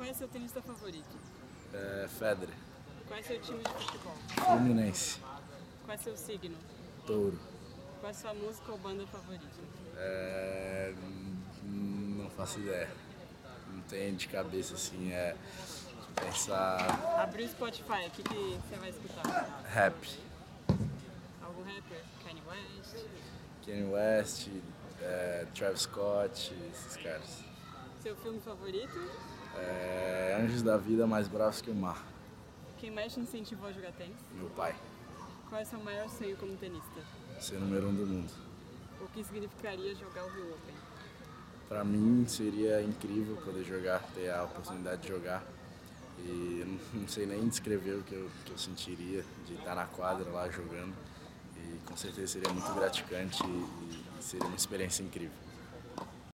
Qual é seu tenista favorito? É, Federer. Qual é seu time de futebol? Fluminense. Qual é seu signo? Touro. Qual é sua música ou banda favorita? É, não faço ideia. Não tenho de cabeça assim. É pensar Abrir o Spotify, o que, que você vai escutar? rap. Algum rapper? Kanye West? Kanye West, é, Travis Scott, esses caras. Seu filme favorito? É, Anjos da Vida mais bravos que o mar. Quem mais te incentivou a jogar tênis? Meu pai. Qual é seu maior sonho como tenista? Ser número um do mundo. O que significaria jogar o Rio Open? Para mim seria incrível poder jogar, ter a oportunidade de jogar. E eu não- não sei nem descrever o que eu, que eu sentiria de estar na quadra lá jogando. E com certeza seria muito gratificante e, e seria uma experiência incrível.